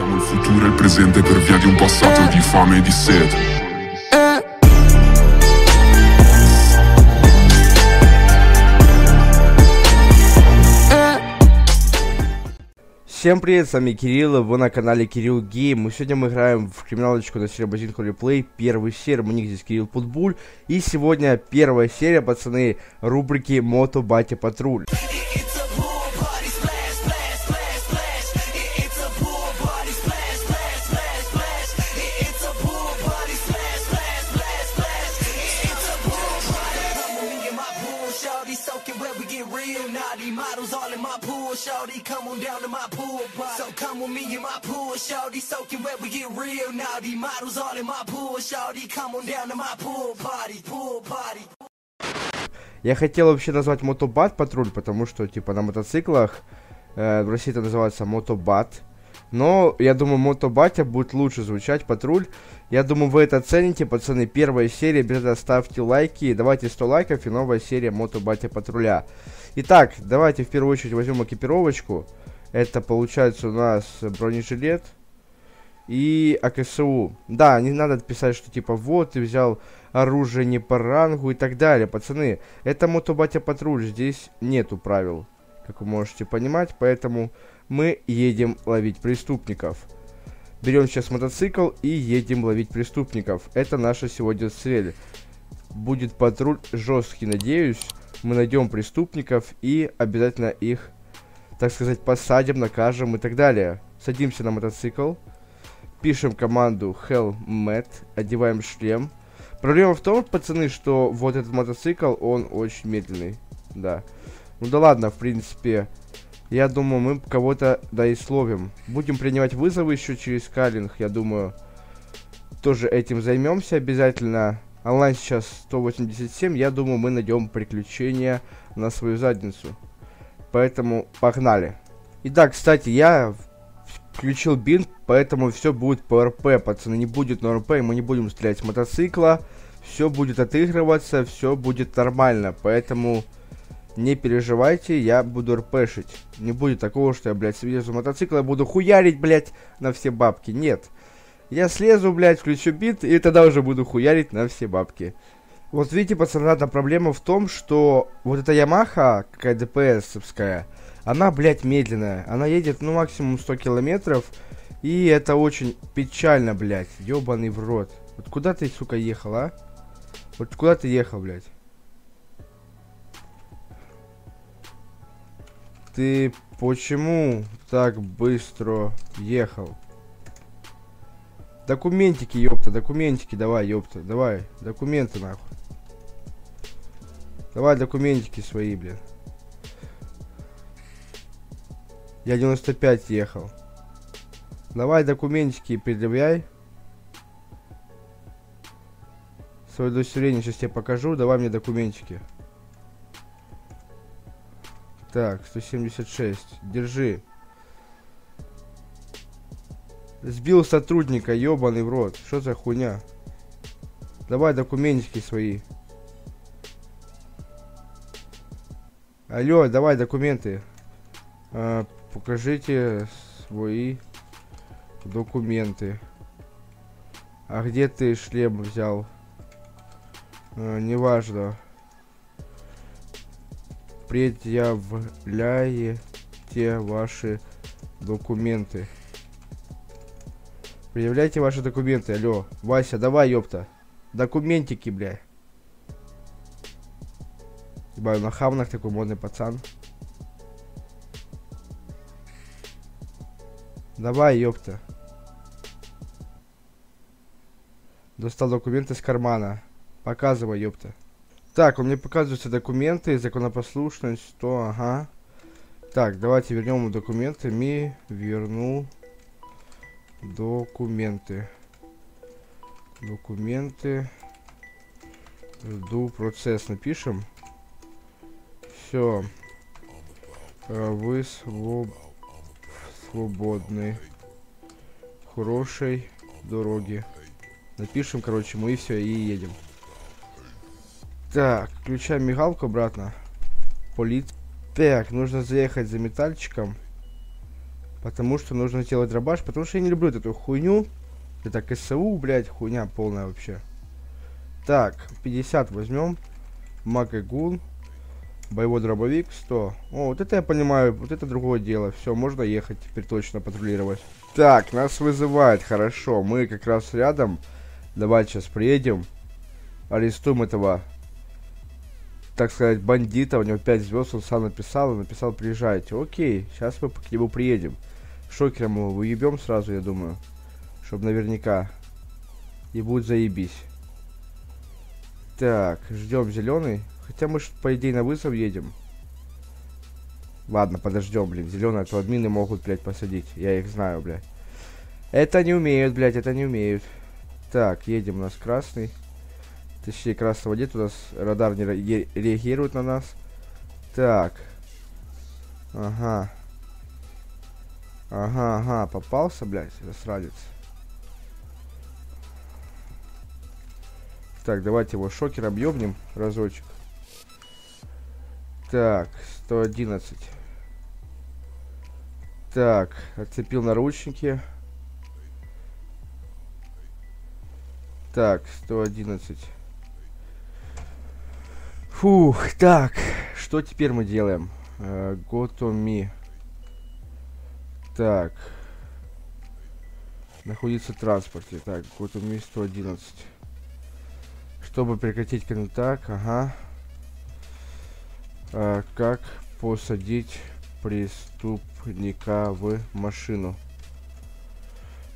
Siamo il futuro e il presente per via di un passato di fame e di sete. Всем привет, с вами Кирилл, вы на канале Кирилл Гейм. И сегодня мы играем в криминалочку на серии Базин Реплей, первый серия, у них здесь Кирилл Путбуль. И сегодня первая серия, пацаны, рубрики Мото Батя Патруль. Shorty. Come on down to my pool party. So come with me in my pool, shorty. Soaking where we get real naughty. Models all in my pool, shorty. Come on down to my pool party. Pool party. Я хотел вообще назвать Мотобат Патруль, потому что, типа, на мотоциклах э, в России это называется Мотобат. Но я думаю, Мотобатя будет лучше звучать, Патруль. Я думаю, вы это оцените, пацаны. Первая серия, обязательно ставьте лайки. Давайте 100 лайков и новая серия Мотобатя Патруля. Итак, давайте в первую очередь возьмем экипировочку. Это получается у нас бронежилет и АКСУ. Да, не надо писать, что типа вот ты взял оружие не по рангу и так далее. Пацаны, это Мотобатя Патруль, здесь нету правил, как вы можете понимать. Поэтому мы едем ловить преступников. Берем сейчас мотоцикл и едем ловить преступников. Это наша сегодня цель. Будет патруль жесткий, надеюсь. Мы найдем преступников и обязательно их, так сказать, посадим, накажем и так далее. Садимся на мотоцикл. Пишем команду Helmet, одеваем шлем. Проблема в том, пацаны, что вот этот мотоцикл, он очень медленный. Да. Ну да ладно, в принципе, я думаю, мы кого-то, да и словим. Будем принимать вызовы еще через каллинг, я думаю. Тоже этим займемся обязательно. Онлайн сейчас 187, я думаю, мы найдем приключения на свою задницу. Поэтому погнали. Итак, кстати, я включил бинт, поэтому все будет по РП, пацаны, не будет на РП, мы не будем стрелять с мотоцикла. Все будет отыгрываться, все будет нормально, поэтому не переживайте, я буду рпшить. Не будет такого, что я, блядь, слезу мотоцикл, я буду хуярить, блядь, на все бабки. Нет. Я слезу, блядь, включу бит, и тогда уже буду хуярить на все бабки. Вот видите, пацаны, одна проблема в том, что вот эта Ямаха, какая ДПСовская, она, блядь, медленная. Она едет, ну, максимум 100 километров, и это очень печально, блядь. Ёбаный в рот. Вот куда ты, сука, ехал, а? Вот куда ты ехал, блядь? Ты почему так быстро ехал? Документики, ёпта, документики давай, ёпта, давай, документы нахуй. Давай документики свои, блин. Я 95 ехал. Давай документики предъявляй. Свое удостоверение сейчас тебе покажу. Давай мне документики. Так, 176. Держи. Сбил сотрудника, ебаный в рот. Что за хуйня? Давай документики свои. Алло, давай документы. А, покажите свои документы. А где ты шлем взял? А, неважно предъявляете ваши документы. Предъявляйте ваши документы, алло. Вася, давай, ёпта. Документики, бля. Ебаю, на хавнах такой модный пацан. Давай, ёпта. Достал документы из кармана. Показывай, ёпта. Так, у меня показываются документы, законопослушность, то, ага. Так, давайте вернем документы. Ми вернул документы. Документы. Жду процесс напишем. Все. Вы своб... свободны. Хорошей дороги. Напишем, короче, мы все, и едем. Так, включаем мигалку обратно. Полиция. Так, нужно заехать за метальчиком. Потому что нужно сделать дробаш, потому что я не люблю эту хуйню. Это КСУ, блядь, хуйня полная вообще. Так, 50 возьмем. Макэгун. Боевой дробовик 100. О, вот это я понимаю, вот это другое дело. Все, можно ехать теперь точно патрулировать. Так, нас вызывает, хорошо. Мы как раз рядом. Давайте сейчас приедем. Арестуем этого, так сказать, бандита. У него 5 звезд, он сам написал. И написал, приезжайте. Окей, сейчас мы к нему приедем. Шокером его выебем сразу, я думаю. Чтоб наверняка. И будет заебись. Так, ждем зеленый. Хотя мы, по идее, на вызов едем. Ладно, подождем, блин. Зеленые, а то админы могут, блядь, посадить. Я их знаю, блядь. Это не умеют, блядь, это не умеют. Так, едем у нас красный. Точнее, красного нет, у нас радар не ре реагирует на нас. Так. Ага. Ага, ага, попался, блядь, засранец. Так, давайте его шокером ёбнем разочек. Так, 111. Так, отцепил наручники. Так, 111. Фух, так, что теперь мы делаем? Uh, go to me. Так. Находится в транспорте. Так, to me 111. Чтобы прекратить контакт, ага а, как посадить преступника в машину.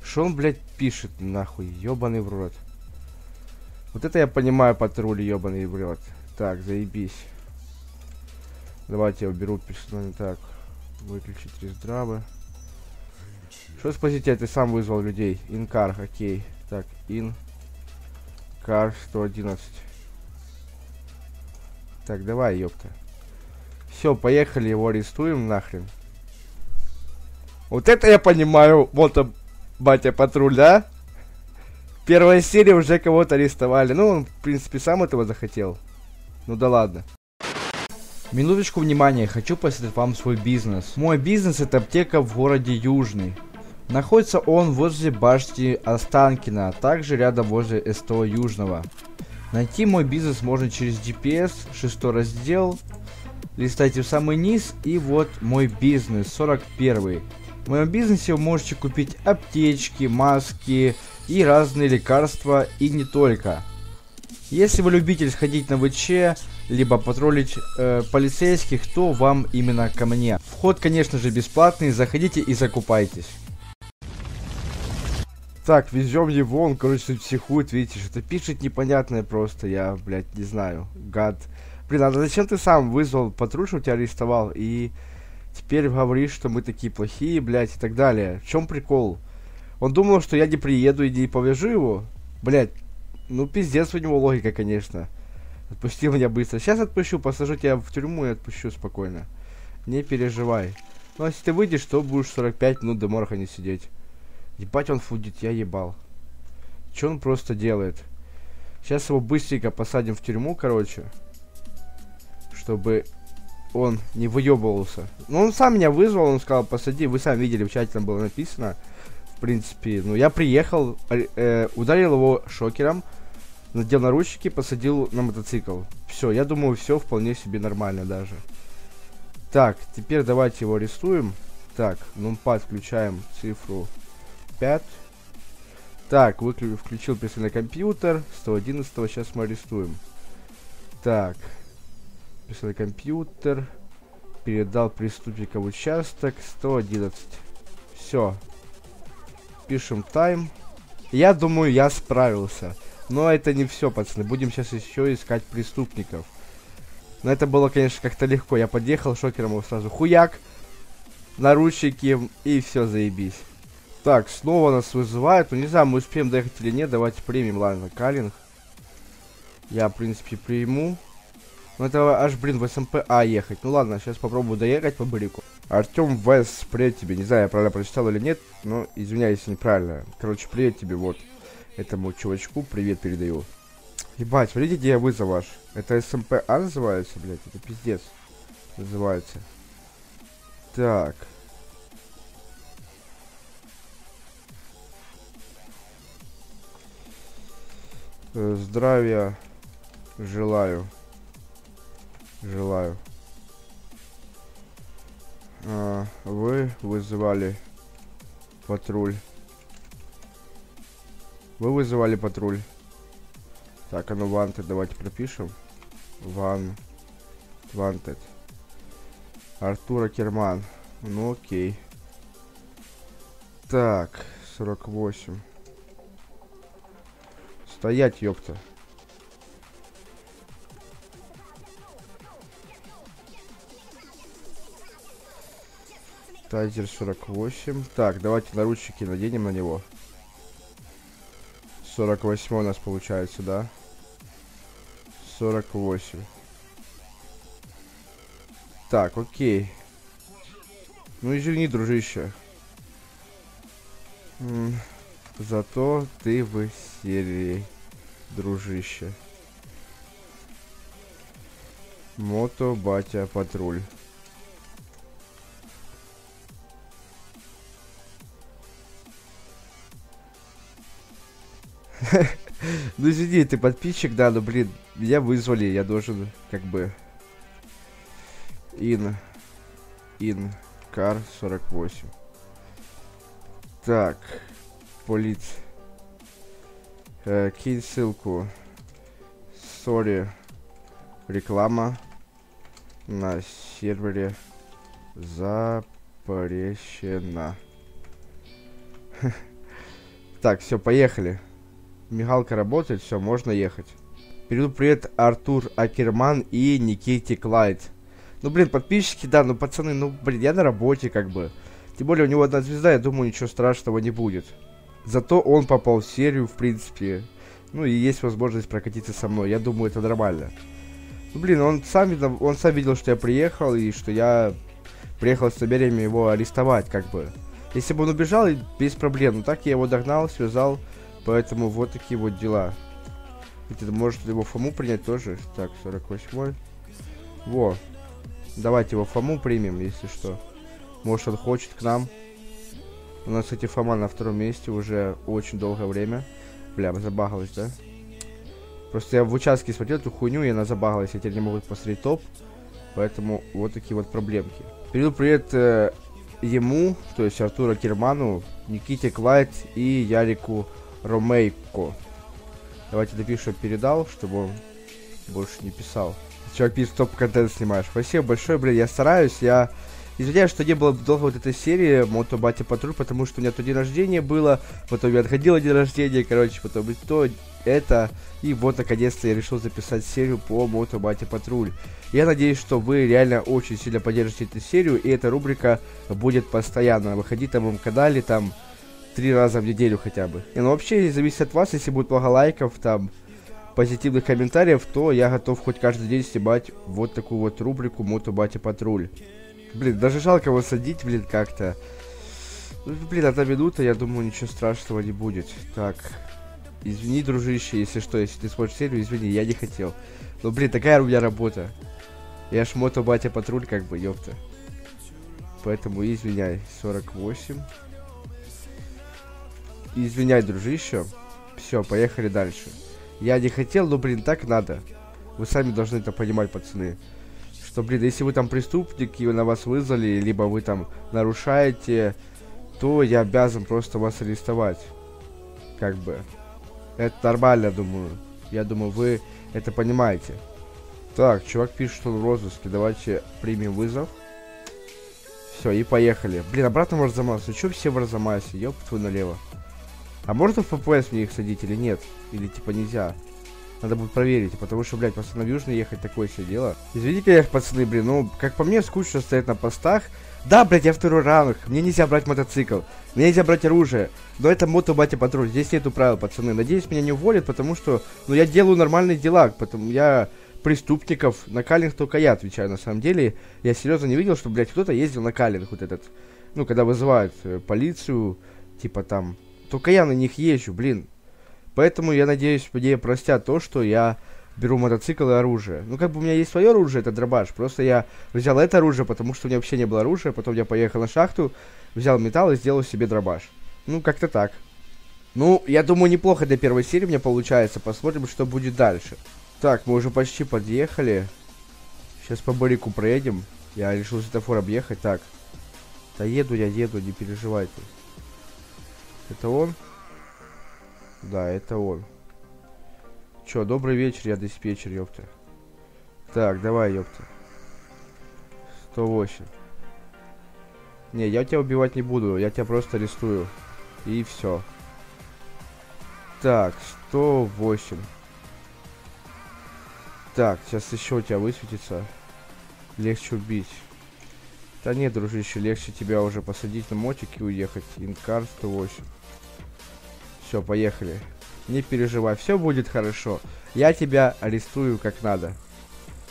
Что он, блядь, пишет, нахуй, ёбаный в рот. Вот это я понимаю патруль, ёбаный в рот. Так, заебись. Давайте я уберу персонально. Так, выключить рездравы. Что спасите, ты сам вызвал людей. Инкар, окей. Так, инкар 111. Так, давай, ёпта. Все, поехали, его арестуем нахрен. Вот это я понимаю, вот батя патруль, да? Первая серия уже кого-то арестовали. Ну, он, в принципе, сам этого захотел. Ну да ладно. Минуточку внимания, хочу посетить вам свой бизнес. Мой бизнес это аптека в городе Южный. Находится он возле башни Останкина, а также рядом возле СТО Южного. Найти мой бизнес можно через GPS, шестой раздел, листайте в самый низ и вот мой бизнес 41 в моем бизнесе вы можете купить аптечки маски и разные лекарства и не только. Если вы любитель сходить на ВЧ либо патрулить э, полицейских то вам именно ко мне. Вход конечно же бесплатный. Заходите и закупайтесь так, везем его, он, короче, психует, видите, что-то пишет непонятное просто, я, блядь, не знаю, гад. Блин, а зачем ты сам вызвал патруль, что тебя арестовал, и теперь говоришь, что мы такие плохие, блядь, и так далее. В чем прикол? Он думал, что я не приеду и не повяжу его? Блядь, ну пиздец у него логика, конечно. Отпусти меня быстро. Сейчас отпущу, посажу тебя в тюрьму и отпущу спокойно. Не переживай. Ну, а если ты выйдешь, то будешь 45 минут до морха не сидеть. Ебать он фудит, я ебал. Что он просто делает? Сейчас его быстренько посадим в тюрьму, короче чтобы он не выебывался. Ну, он сам меня вызвал, он сказал, посади, вы сами видели, в чате там было написано. В принципе, ну, я приехал, э, ударил его шокером, надел наручники, посадил на мотоцикл. Все, я думаю, все вполне себе нормально даже. Так, теперь давайте его арестуем. Так, нумпад включаем цифру 5. Так, выключил, включил персональный компьютер. 111 сейчас мы арестуем. Так, Писал компьютер. Передал преступника в участок. 111. Все. Пишем тайм. Я думаю, я справился. Но это не все, пацаны. Будем сейчас еще искать преступников. Но это было, конечно, как-то легко. Я подъехал шокером его сразу. Хуяк. Наручники. И все, заебись. Так, снова нас вызывают. Ну, не знаю, мы успеем доехать или нет. Давайте примем, ладно, калинг. Я, в принципе, приму. Ну это аж, блин, в СМП А ехать. Ну ладно, сейчас попробую доехать по бырику. Артем Вес, привет тебе. Не знаю, я правильно прочитал или нет, но извиняюсь, неправильно. Короче, привет тебе, вот. Этому чувачку привет передаю. Ебать, смотрите, где я вызов ваш. Это СМП А называется, блядь? Это пиздец. Называется. Так. Здравия желаю. Желаю. А, вы вызывали патруль. Вы вызывали патруль. Так, а ну wanted давайте пропишем. Ван. Wanted. Артура Керман. Ну окей. Так, 48. Стоять, ёпта. Тайзер 48. Так, давайте наручники наденем на него. 48 у нас получается, да? 48. Так, окей. Ну извини, дружище. М зато ты в серии, дружище. Мото, батя, патруль. Ну извини, ты подписчик, да, но блин, меня вызвали, я должен как бы... Ин. Ин. Кар 48. Так. Полиц. Э, кинь ссылку. Сори. Реклама на сервере запрещена. Так, все, поехали. Мигалка работает, все, можно ехать. Передаю привет Артур Акерман и Никите Клайд. Ну, блин, подписчики, да, ну, пацаны, ну, блин, я на работе, как бы. Тем более, у него одна звезда, я думаю, ничего страшного не будет. Зато он попал в серию, в принципе. Ну, и есть возможность прокатиться со мной. Я думаю, это нормально. Ну, блин, он сам, видел, он сам видел, что я приехал, и что я приехал с намерением его арестовать, как бы. Если бы он убежал, без проблем. Ну, так я его догнал, связал Поэтому вот такие вот дела. Это может его Фому принять тоже. Так, 48 Во. Давайте его Фому примем, если что. Может он хочет к нам. У нас, кстати, Фома на втором месте уже очень долгое время. Бля, забагалась, да? Просто я в участке смотрел эту хуйню, и она забагалась. Я теперь не могу посмотреть топ. Поэтому вот такие вот проблемки. Передаю привет э, ему, то есть Артура Кирману, Никите Клайд и Ярику Ромейко. Давайте допишу, передал, чтобы он больше не писал. Чувак пишет, топ-контент снимаешь. Спасибо большое, блин, я стараюсь, я... Извиняюсь, что не было долго вот этой серии Мото Батя Патруль, потому что у меня то день рождения было, потом я отходил день рождения, короче, потом то, это, и вот наконец-то я решил записать серию по Мото Батя Патруль. Я надеюсь, что вы реально очень сильно поддержите эту серию, и эта рубрика будет постоянно выходить на моем канале, там, три раза в неделю хотя бы. И ну вообще зависит от вас, если будет много лайков, там, позитивных комментариев, то я готов хоть каждый день снимать вот такую вот рубрику Мото Батя Патруль. Блин, даже жалко его садить, блин, как-то. Ну, блин, одна минута, я думаю, ничего страшного не будет. Так, извини, дружище, если что, если ты смотришь серию, извини, я не хотел. Ну, блин, такая у меня работа. Я ж Мото Батя Патруль, как бы, ёпта. Поэтому извиняй, 48. Извиняй, дружище. Все, поехали дальше. Я не хотел, но, блин, так надо. Вы сами должны это понимать, пацаны. Что, блин, если вы там преступники, на вас вызвали, либо вы там нарушаете, то я обязан просто вас арестовать. Как бы. Это нормально, думаю. Я думаю, вы это понимаете. Так, чувак пишет, что он в розыске. Давайте примем вызов. Все, и поехали. Блин, обратно может замазаться. Че все в Арзамасе? Ёп твой налево. А можно в ППС мне их садить или нет? Или типа нельзя? Надо будет проверить, потому что, блядь, просто на Южный ехать такое все дело. Извините, конечно, пацаны, блин, ну, как по мне, скучно стоять на постах. Да, блядь, я второй ранг, мне нельзя брать мотоцикл, мне нельзя брать оружие. Но это мото батя патруль, здесь нету правил, пацаны. Надеюсь, меня не уволят, потому что, ну, я делаю нормальные дела, потому я преступников, на каллинг только я отвечаю, на самом деле. Я серьезно не видел, что, блядь, кто-то ездил на каллинг вот этот. Ну, когда вызывают э, полицию, типа там, только я на них езжу, блин. Поэтому я надеюсь, мне простят то, что я беру мотоцикл и оружие. Ну, как бы у меня есть свое оружие, это дробаш. Просто я взял это оружие, потому что у меня вообще не было оружия. Потом я поехал на шахту, взял металл и сделал себе дробаш. Ну, как-то так. Ну, я думаю, неплохо для первой серии у меня получается. Посмотрим, что будет дальше. Так, мы уже почти подъехали. Сейчас по барику проедем. Я решил светофор объехать. Так. Да еду я, еду, не переживайте. Это он? Да, это он. Чё, добрый вечер, я диспетчер, ёпта. Так, давай, ёпта. 108. Не, я тебя убивать не буду, я тебя просто арестую. И все. Так, 108. Так, сейчас еще у тебя высветится. Легче убить. Да нет, дружище, легче тебя уже посадить на мотик и уехать. Инкар 108. Все, поехали. Не переживай, все будет хорошо. Я тебя арестую как надо.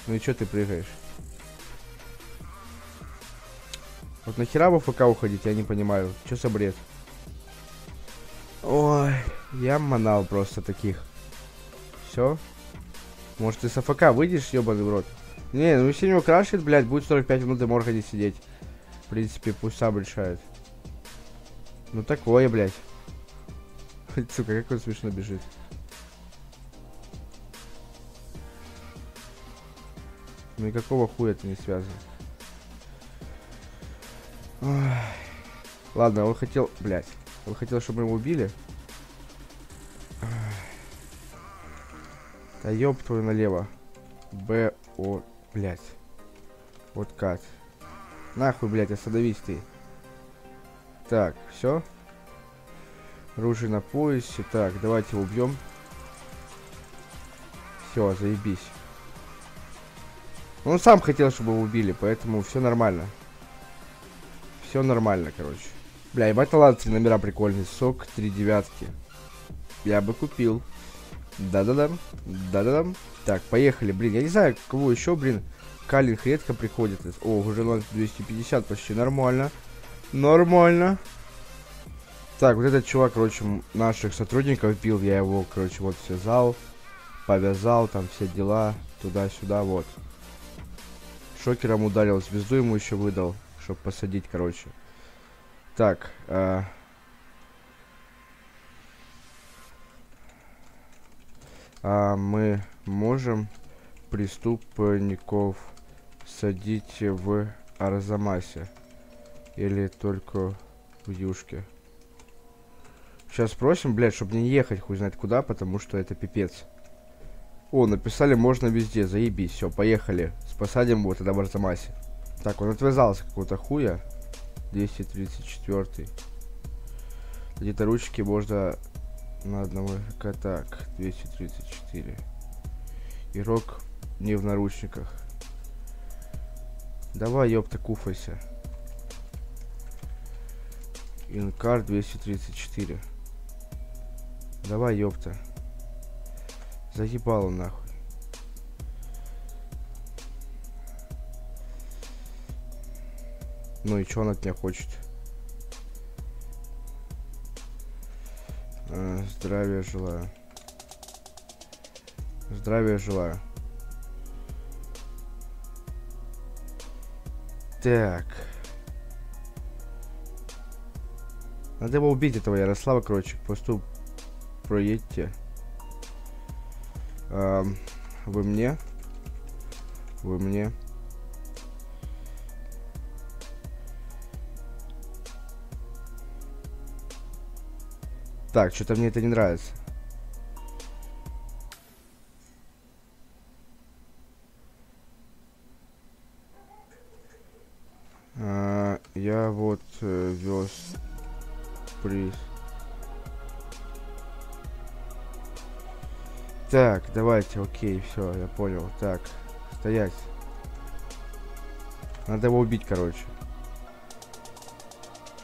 Ну и что ты прыгаешь? Вот нахера в ФК уходить, я не понимаю. Что за бред? Ой, я манал просто таких. Все? Может ты с АФК выйдешь, ебаный в рот? Не, ну если него крашит, блядь, будет 45 минут и можно ходить сидеть. В принципе, пусть сам решает. Ну такое, блядь. Сука, как он смешно бежит. Ну и какого хуя это не связано? Ой. Ладно, он хотел... Блядь. Он хотел, чтобы мы его убили. Да ёб твою налево. Б, О, блядь. Вот как. Нахуй, блядь, остановись ты. Так, все. Оружие на поясе. Так, давайте убьем. Все, заебись. Он сам хотел, чтобы его убили, поэтому все нормально. Все нормально, короче. Бля, ебать, ладно, номера прикольные. Сок, три девятки. Я бы купил. Да-да-да. Да-да-да. Так, поехали. Блин, я не знаю, кого еще, блин. Калинг редко приходит. О, уже 250 почти. Нормально. Нормально. Так, вот этот чувак, короче, наших сотрудников бил. Я его, короче, вот связал. Повязал, там все дела. Туда-сюда, вот. Шокером ударил. Звезду ему еще выдал. Чтобы посадить, короче. Так, э, а мы можем преступников садить в Арзамасе или только в Юшке? Сейчас спросим, блядь, чтобы не ехать хуй знает куда, потому что это пипец. О, написали можно везде, заебись, все, поехали. Спасадим его тогда в Арзамасе. Так, он отвязался какого-то хуя. 234. Где-то ручки можно на одного игрока. Так, 234. Игрок не в наручниках. Давай, ёпта, куфайся. Инкар 234. Давай, ёпта. Заебало нахуй. Ну и что он от меня хочет? А, здравия желаю. Здравия желаю. Так. Надо его убить, этого Ярослава, короче. Просто проедьте. А, вы мне? Вы мне? Так, что-то мне это не нравится. Давайте, окей, все, я понял. Так, стоять. Надо его убить, короче.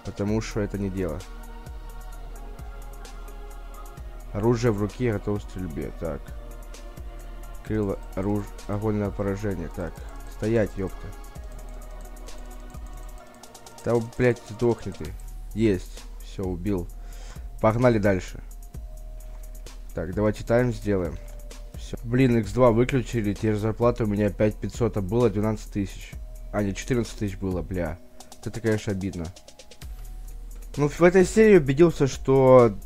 Потому что это не дело. Оружие в руке, готов к стрельбе. Так. Крыло, оружие, огонь поражение. Так. Стоять, ёпта. Да, блядь, сдохни ты. Есть. Все, убил. Погнали дальше. Так, давайте тайм сделаем. Все. Блин, x2 выключили. Теперь зарплата у меня 5500, а было 12 тысяч. А, не, 14 тысяч было, бля. Это, конечно, обидно. Ну, в этой серии убедился, что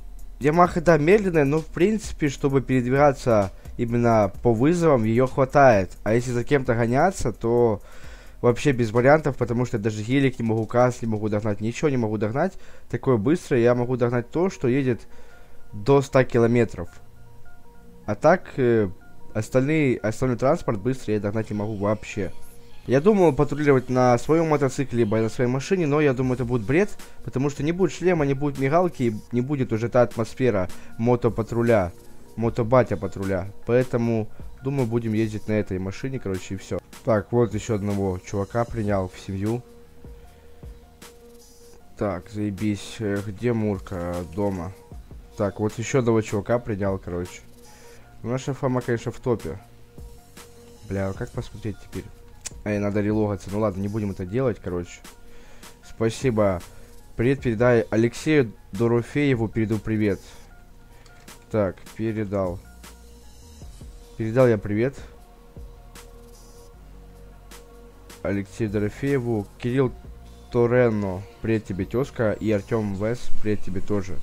Ямаха, да, медленная, но в принципе, чтобы передвигаться именно по вызовам, ее хватает. А если за кем-то гоняться, то вообще без вариантов, потому что даже гелик не могу, касс не могу догнать, ничего не могу догнать. Такое быстрое, я могу догнать то, что едет до 100 километров. А так, э, остальные, остальной транспорт быстро я догнать не могу вообще. Я думал патрулировать на своем мотоцикле, либо на своей машине, но я думаю, это будет бред, потому что не будет шлема, не будет мигалки, не будет уже та атмосфера мотопатруля, мотобатя патруля. Поэтому, думаю, будем ездить на этой машине, короче, и все. Так, вот еще одного чувака принял в семью. Так, заебись. Э, Где Мурка? Дома. Так, вот еще одного чувака принял, короче. Ну, Наша фама, конечно, в топе. Бля, а как посмотреть теперь? Эй, надо релогаться. Ну ладно, не будем это делать, короче. Спасибо. Привет передай Алексею Дорофееву, переду привет. Так, передал. Передал я привет. Алексею Дорофееву, Кирилл Торено, привет тебе, тезка, и Артем Вес, привет тебе тоже.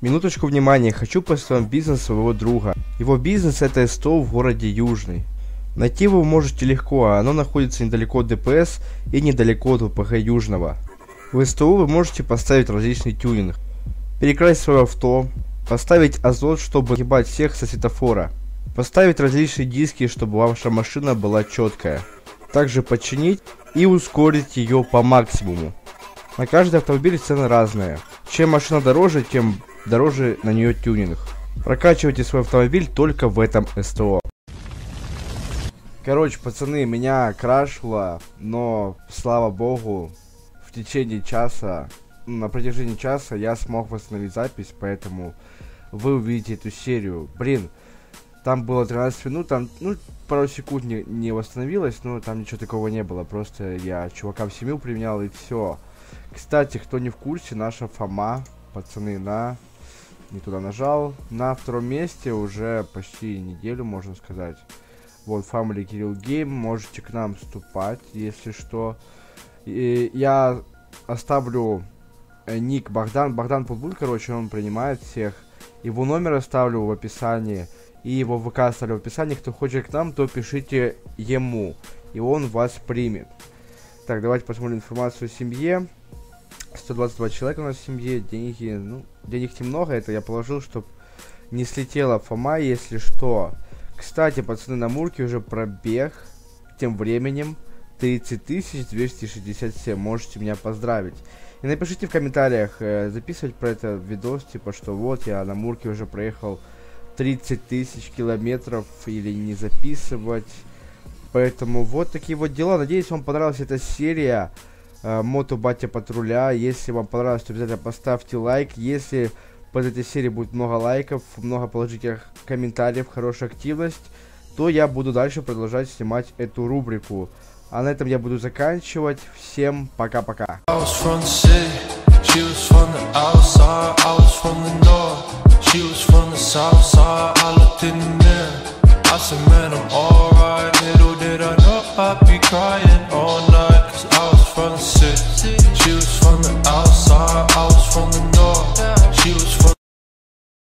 Минуточку внимания, хочу поставить бизнес своего друга. Его бизнес это СТО в городе Южный. Найти его вы можете легко, а оно находится недалеко от ДПС и недалеко от ВПГ Южного. В СТО вы можете поставить различный тюнинг, перекрасить свое авто, поставить азот, чтобы ебать всех со светофора, поставить различные диски, чтобы ваша машина была четкая, также починить и ускорить ее по максимуму. На каждый автомобиль цены разные. Чем машина дороже, тем дороже на нее тюнинг. Прокачивайте свой автомобиль только в этом СТО. Короче, пацаны, меня крашило, но, слава богу, в течение часа, ну, на протяжении часа я смог восстановить запись, поэтому вы увидите эту серию. Блин, там было 13 минут, там, ну, пару секунд не, не восстановилось, но там ничего такого не было, просто я чувакам семью применял и все. Кстати, кто не в курсе, наша Фома, пацаны, на... Не туда нажал. На втором месте уже почти неделю, можно сказать. Вот, Family Кирилл Game, можете к нам вступать, если что. И я оставлю э, ник Богдан, Богдан Путбуль, короче, он принимает всех. Его номер оставлю в описании, и его ВК оставлю в описании. Кто хочет к нам, то пишите ему, и он вас примет. Так, давайте посмотрим информацию о семье. 122 человека у нас в семье, деньги, ну, денег немного, это я положил, чтобы не слетела Фома, если что. Кстати, пацаны, на Мурке уже пробег тем временем 30 267. Можете меня поздравить. И напишите в комментариях, э, записывать про это видос, типа, что вот я на Мурке уже проехал 30 тысяч километров, или не записывать. Поэтому вот такие вот дела. Надеюсь, вам понравилась эта серия Мото Батя Патруля. Если вам понравилось, то обязательно поставьте лайк. Если под этой серией будет много лайков, много положительных комментариев, хорошая активность, то я буду дальше продолжать снимать эту рубрику. А на этом я буду заканчивать. Всем пока-пока. She was from the outside, I